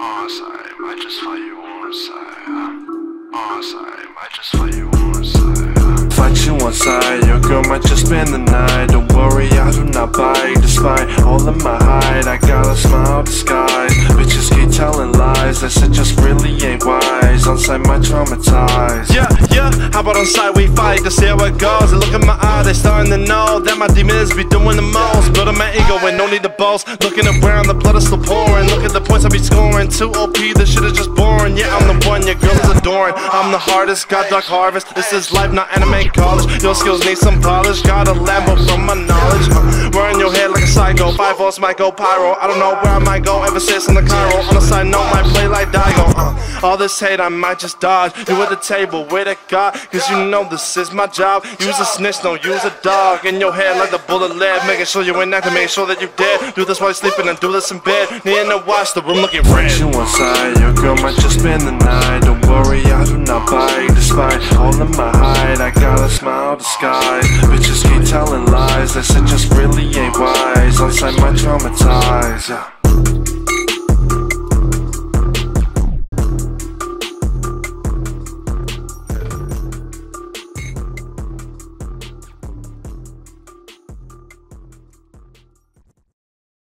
Side, might just fight you on side. On side, might just fight you on side. Fight you on side, your girl might just spend the night. Don't worry, I do not bite. Despite all of my hide, I got a smile disguise. Bitches keep telling lies, that shit just really ain't wise. On side, might traumatize. Yeah, yeah, how about on side we fight to see how it goes? They look in my eye, they starting to know that my demons be doing the most. Building my ego with no need to boast. Looking around, the blood is still pouring. Look at the points I be. Too OP, this shit is just boring. Yeah, I'm the one your girl is adoring. I'm the hardest, got dark harvest. This is life, not anime college. Your skills need some polish. Got a Lambo from my knowledge. Uh, we're your head like a psycho. Five volts might go pyro. I don't know where I might go. Emphasis on the Cairo. On the side note, might play like Daigo. All this hate, I might just dodge. You at the table with a god. Cause you know this is my job. Use a snitch, don't use a dog. In your head like the bullet lead. Making sure you ain't acting, make sure that you dead. Do this while you're sleeping and do this in bed. Need to watch the room looking red. You on side, your girl might just spend the night. Don't worry, I do not bite. Despite all of my hide, I got a smile disguise. Bitches keep telling lies, that shit just really ain't wise. On side, might traumatize. Yeah.